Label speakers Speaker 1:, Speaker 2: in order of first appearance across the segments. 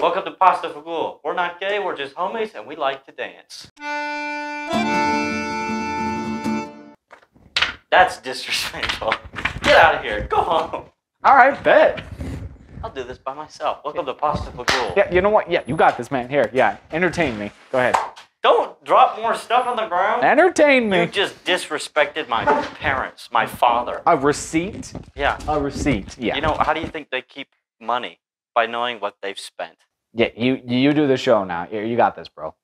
Speaker 1: Welcome to Pasta Fagul. We're not gay, we're just homies, and we like to dance. That's disrespectful. Get out of here. Go home.
Speaker 2: All right, bet.
Speaker 1: I'll do this by myself. Welcome to Pasta Fagul.
Speaker 2: Yeah, you know what? Yeah, you got this, man. Here, yeah, entertain me. Go ahead.
Speaker 1: Don't drop more stuff on the ground.
Speaker 2: Entertain me.
Speaker 1: You just disrespected my parents, my father.
Speaker 2: A receipt.
Speaker 1: Yeah.
Speaker 2: A receipt. Yeah.
Speaker 1: You know, how do you think they keep money? By knowing what they've spent.
Speaker 2: Yeah, you you do the show now. You, you got this, bro.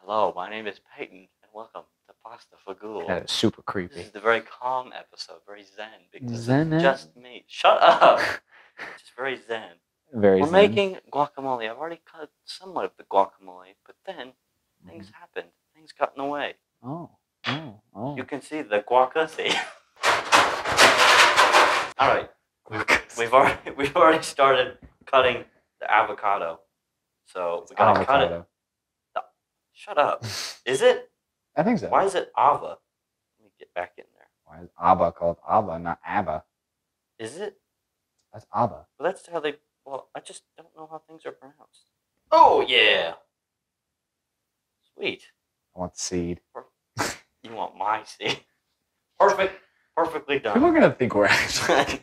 Speaker 1: Hello, my name is Peyton, and welcome to Pasta Fagul.
Speaker 2: That is super creepy.
Speaker 1: This is the very calm episode, very zen, because
Speaker 2: Zen,
Speaker 1: it's just me. Shut up! Just very zen.
Speaker 2: Very.
Speaker 1: We're
Speaker 2: zen.
Speaker 1: making guacamole. I've already cut somewhat of the guacamole, but then things
Speaker 2: Mm-hmm.
Speaker 1: happened. Things got in the way.
Speaker 2: Oh. Oh. Oh.
Speaker 1: You can see the guacacy. All right, we've already we've already started cutting the avocado, so we gotta cut it.
Speaker 2: Avocado.
Speaker 1: Shut up. Is it?
Speaker 2: I think so.
Speaker 1: Why is it ava? Let me get back in there.
Speaker 2: Why is Abba called Abba, not Abba?
Speaker 1: Is it?
Speaker 2: That's Abba.
Speaker 1: Well, that's how they. Well, I just don't know how things are pronounced. Oh yeah. Sweet.
Speaker 2: I want seed.
Speaker 1: You want my seed? Perfect. Perfectly done.
Speaker 2: People are gonna think we're actually.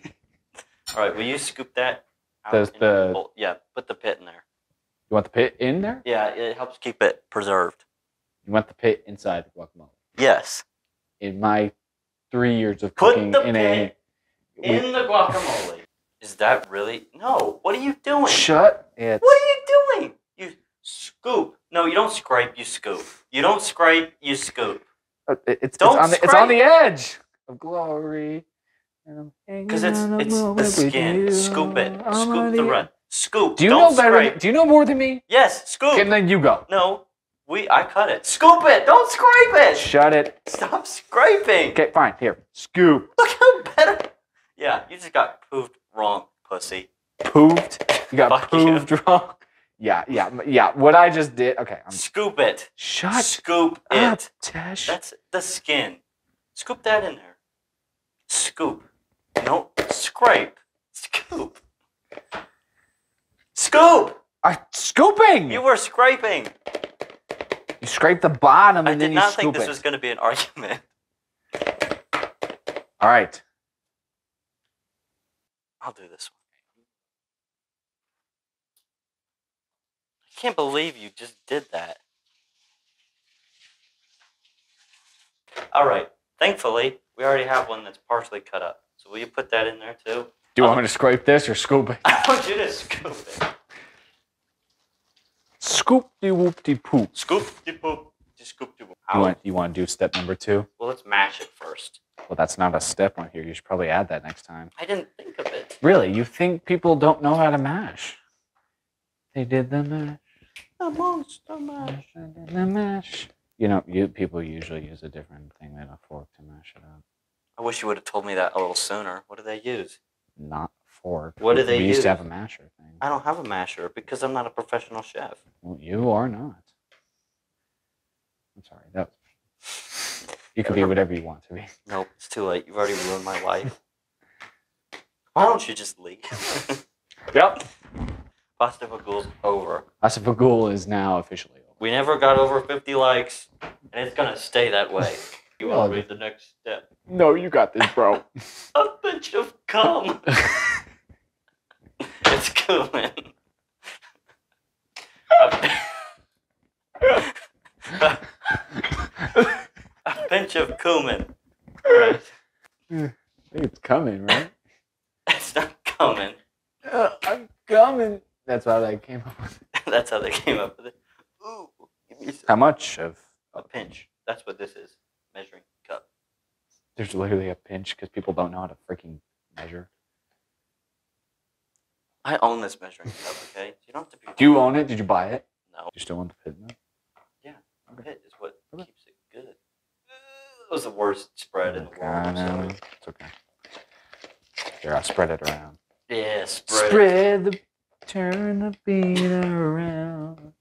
Speaker 1: All right. Will you scoop that? out
Speaker 2: Does
Speaker 1: the bowl? Yeah. Put the pit in there.
Speaker 2: You want the pit in there?
Speaker 1: Yeah. It helps keep it preserved.
Speaker 2: You want the pit inside the guacamole?
Speaker 1: Yes.
Speaker 2: In my three years of
Speaker 1: Put
Speaker 2: cooking
Speaker 1: the
Speaker 2: in
Speaker 1: pit
Speaker 2: a
Speaker 1: In the guacamole. Is that really? No. What are you doing?
Speaker 2: shut it.
Speaker 1: What are you doing? You scoop. No, you don't scrape. You scoop. You don't scrape. You scoop.
Speaker 2: Uh, it- It's,
Speaker 1: Don't
Speaker 2: it's on the it's on the edge of glory.
Speaker 1: Because it's it's the skin. Scoop it. Scoop the run. Scoop.
Speaker 2: Do you
Speaker 1: don't
Speaker 2: know better?
Speaker 1: scrape.
Speaker 2: Do you know more than me?
Speaker 1: Yes. Scoop.
Speaker 2: And then you go.
Speaker 1: No. We. I cut it. Scoop it. Don't scrape it.
Speaker 2: Shut it.
Speaker 1: Stop scraping.
Speaker 2: Okay, fine. Here, scoop.
Speaker 1: Look how better. Yeah. You just got poofed wrong, pussy.
Speaker 2: Poofed. You got
Speaker 1: Fuck you.
Speaker 2: wrong. Yeah, yeah, yeah. What I just did. Okay, I'm.
Speaker 1: Scoop it.
Speaker 2: Shut
Speaker 1: Scoop
Speaker 2: up,
Speaker 1: it.
Speaker 2: Tesh.
Speaker 1: That's the skin. Scoop that in there. Scoop. No, scrape. Scoop. Scoop!
Speaker 2: I'm scooping.
Speaker 1: You were scraping.
Speaker 2: You scrape the bottom
Speaker 1: I
Speaker 2: and
Speaker 1: did
Speaker 2: then you
Speaker 1: not think this was going to be an argument.
Speaker 2: All right.
Speaker 1: I'll do this one. I can't believe you just did that. All right. Thankfully, we already have one that's partially cut up. So will you put that in there too?
Speaker 2: Do you want um, me to scrape this or scoop it?
Speaker 1: I want you to scoop it.
Speaker 2: Scoop de whoop de poop.
Speaker 1: Scoop de poop. Just scoop de poop.
Speaker 2: You want you want to do step number two?
Speaker 1: Well, let's mash it first.
Speaker 2: Well, that's not a step on here. You should probably add that next time.
Speaker 1: I didn't think of it.
Speaker 2: Really, you think people don't know how to mash? They did the mash.
Speaker 1: The monster mash.
Speaker 2: did the mash. You know, you people usually use a different thing than a fork to mash it up.
Speaker 1: I wish you would have told me that a little sooner. What do they use?
Speaker 2: Not fork.
Speaker 1: What do they use?
Speaker 2: we used to have a masher thing.
Speaker 1: I don't have a masher because I'm not a professional chef.
Speaker 2: Well, you are not. I'm sorry. That was, you can be whatever you want to be.
Speaker 1: Nope, it's too late. You've already ruined my life. Why don't you just leave?
Speaker 2: Yep.
Speaker 1: Pasta Fagul's over.
Speaker 2: Asafagul is now officially over.
Speaker 1: We never got over 50 likes, and it's gonna stay that way. You want
Speaker 2: Well,
Speaker 1: to read the next step?
Speaker 2: No, you got this, bro.
Speaker 1: A bitch of cum. it's coming. A, a pinch of cumin. Right.
Speaker 2: I think it's coming, right?
Speaker 1: It's not coming.
Speaker 2: Uh, I'm coming. That's how they came up with it.
Speaker 1: That's how they came up with it. Ooh, give me some.
Speaker 2: How much of?
Speaker 1: A pinch. That's what this is. Measuring cup.
Speaker 2: There's literally a pinch because people don't know how to freaking measure.
Speaker 1: I own this measuring cup, okay? You don't have to be.
Speaker 2: Do you own it? Did you buy it?
Speaker 1: No.
Speaker 2: You still want the pit in it?
Speaker 1: Pit is what
Speaker 2: Okay.
Speaker 1: keeps it good. It was the worst spread in the world.
Speaker 2: I
Speaker 1: I'm
Speaker 2: know.
Speaker 1: sorry.
Speaker 2: It's okay. Here, I'll spread it around.
Speaker 1: Yeah, spread.
Speaker 2: Spread the, turn the beat around.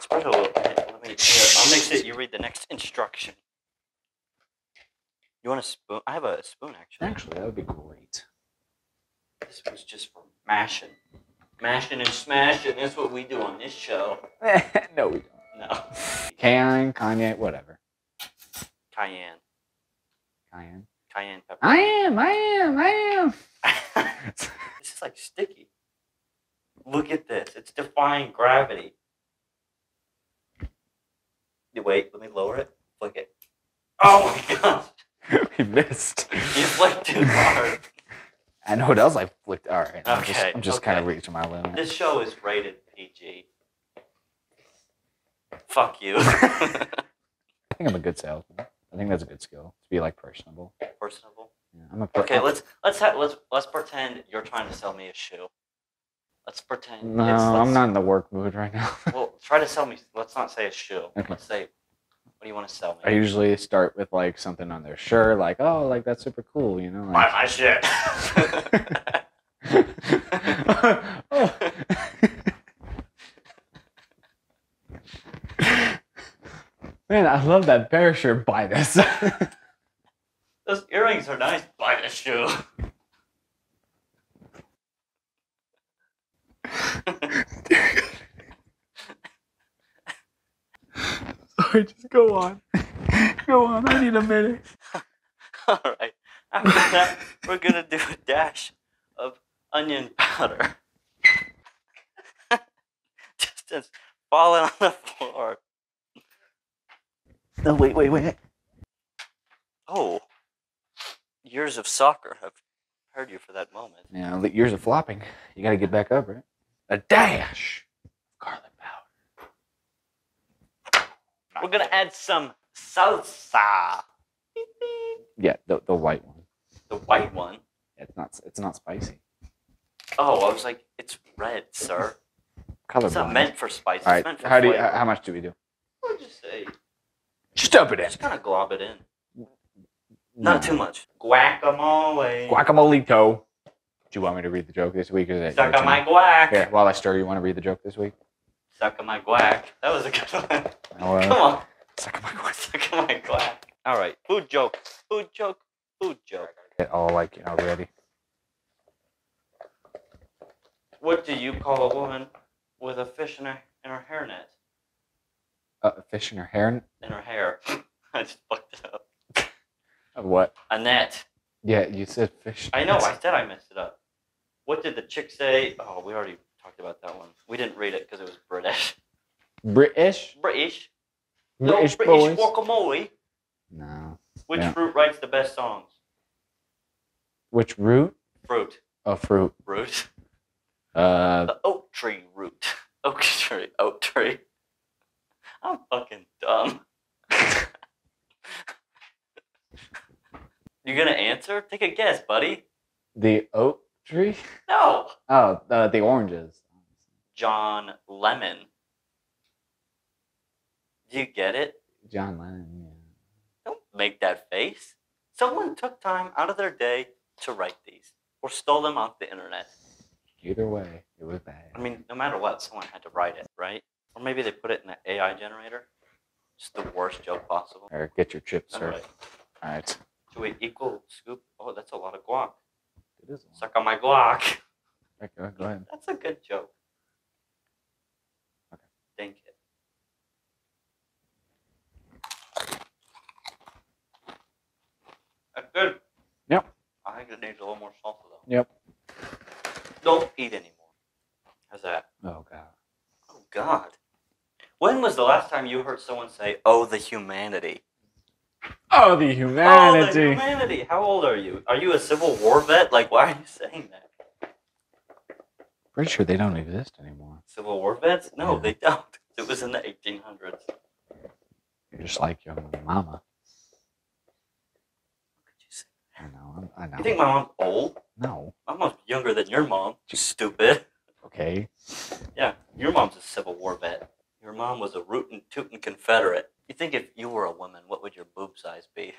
Speaker 1: Spread a little bit. Let me. Here, I'll mix it. You read the next instruction. You want a spoon? I have a spoon actually.
Speaker 2: Actually, that would be great.
Speaker 1: This was just for mashing. Mashing and smashing. That's what we do on this show.
Speaker 2: no, we don't.
Speaker 1: No.
Speaker 2: Cayenne, Kanye, whatever.
Speaker 1: Cayenne.
Speaker 2: Cayenne.
Speaker 1: Cayenne pepper.
Speaker 2: I am, I am, I am.
Speaker 1: this is like sticky. Look at this. It's defying gravity. Wait, let me lower it. Flick it. Oh my gosh.
Speaker 2: we missed.
Speaker 1: You flicked too hard.
Speaker 2: I know what else I flicked. All right. I'm just,
Speaker 1: Okay,
Speaker 2: I'm just kind of reaching my limit.
Speaker 1: This show is rated PG. Fuck you.
Speaker 2: I think I'm a good salesman. I think that's a good skill to be like personable.
Speaker 1: Personable.
Speaker 2: Yeah, I'm a per-
Speaker 1: Okay, let's let's ha- let's let's pretend you're trying to sell me a shoe. Let's pretend.
Speaker 2: No,
Speaker 1: it's,
Speaker 2: I'm not in the work mood right now.
Speaker 1: Well, try to sell me. Let's not say a shoe.
Speaker 2: Okay.
Speaker 1: Let's say, what do you want to sell me?
Speaker 2: I usually start with like something on their shirt, like, oh, like that's super cool, you know?
Speaker 1: Buy
Speaker 2: Like,
Speaker 1: my shit.
Speaker 2: oh. Man, I love that bear shirt. Buy this.
Speaker 1: Those earrings are nice. Buy this shoe.
Speaker 2: Sorry, just go on. Go on. I need a minute.
Speaker 1: All right. After that, we're gonna do a dash of onion powder. Just as falling on the floor.
Speaker 2: No, wait, wait, wait.
Speaker 1: Oh, years of soccer have prepared you for that moment.
Speaker 2: Yeah, years of flopping. You got to get back up, right? A dash. Garlic powder.
Speaker 1: We're gonna add some salsa.
Speaker 2: Yeah, the, the white one.
Speaker 1: The white one.
Speaker 2: It's not. It's not spicy.
Speaker 1: Oh, I was like, it's red, sir.
Speaker 2: Color
Speaker 1: It's not meant for spice.
Speaker 2: All
Speaker 1: It's
Speaker 2: right.
Speaker 1: meant for
Speaker 2: How do you,
Speaker 1: flavor.
Speaker 2: how much do we do?
Speaker 1: I'll just say,
Speaker 2: Just dump it in.
Speaker 1: just kind of glob it in. Not too much. Guacamole.
Speaker 2: Guacamolito. Do you want me to read the joke this week? Or is it
Speaker 1: Suck on my guac.
Speaker 2: Here, while I stir, you want to read the joke this week?
Speaker 1: Suck on my guac. That was a good one.
Speaker 2: No, uh,
Speaker 1: Come on.
Speaker 2: Suck on my guac.
Speaker 1: Suck on my guac. All right. Food joke. Food joke. Food joke.
Speaker 2: Get all like you know ready.
Speaker 1: What do you call a woman with a fish in her in her hairnet?
Speaker 2: Uh, fish in her hair.
Speaker 1: In her hair. I just fucked it up.
Speaker 2: Uh, what?
Speaker 1: A net.
Speaker 2: Yeah, you said fish.
Speaker 1: I know. I said I messed it up. What did the chick say? Oh, we already talked about that one. We didn't read it because it was British.
Speaker 2: British.
Speaker 1: British.
Speaker 2: British
Speaker 1: no, British
Speaker 2: boys.
Speaker 1: guacamole.
Speaker 2: No.
Speaker 1: Which
Speaker 2: Yeah.
Speaker 1: fruit writes the best songs?
Speaker 2: Which root?
Speaker 1: Fruit.
Speaker 2: A fruit.
Speaker 1: Root.
Speaker 2: Uh,
Speaker 1: The oak tree root. Oak tree. Oak tree. I'm fucking dumb. you gonna answer? Take a guess, buddy.
Speaker 2: the oak tree.
Speaker 1: No.
Speaker 2: Oh, the the oranges.
Speaker 1: John Lemon. Do you get it?
Speaker 2: John Lennon. Yeah.
Speaker 1: Don't make that face. Someone took time out of their day to write these, or stole them off the internet.
Speaker 2: Either way, it was bad.
Speaker 1: I mean, no matter what, someone had to write it, right? Or maybe they put it in an AI generator. Just the worst joke possible.
Speaker 2: Or get your chips, sir.
Speaker 1: right.
Speaker 2: All right.
Speaker 1: Do we equal scoop? Oh, that's a lot of guac.
Speaker 2: It is.
Speaker 1: Suck on my guac.
Speaker 2: Okay, go ahead.
Speaker 1: That's a good joke.
Speaker 2: Okay.
Speaker 1: Think it. That's good.
Speaker 2: Yep.
Speaker 1: I think it needs a little more salsa though.
Speaker 2: Yep.
Speaker 1: Don't eat anymore. How's that?
Speaker 2: Oh god.
Speaker 1: Oh God. When was the last time you heard someone say, "Oh, the humanity"?
Speaker 2: Oh, the humanity.
Speaker 1: Oh, the humanity. How old are you? Are you a Civil War vet? Like, why are you saying that?
Speaker 2: Pretty sure they don't exist anymore.
Speaker 1: Civil War vets? No,
Speaker 2: Yeah.
Speaker 1: they don't. It was in the 1800s.
Speaker 2: You're just like your mama.
Speaker 1: Could you say?
Speaker 2: I know. I'm, I know.
Speaker 1: You think my mom's old?
Speaker 2: no.
Speaker 1: My mom's younger than your mom. You stupid.
Speaker 2: Okay.
Speaker 1: Yeah, your mom's a Civil War vet. Your mom was a rootin' tootin' Confederate. You think if you were a woman, what would your boob size be?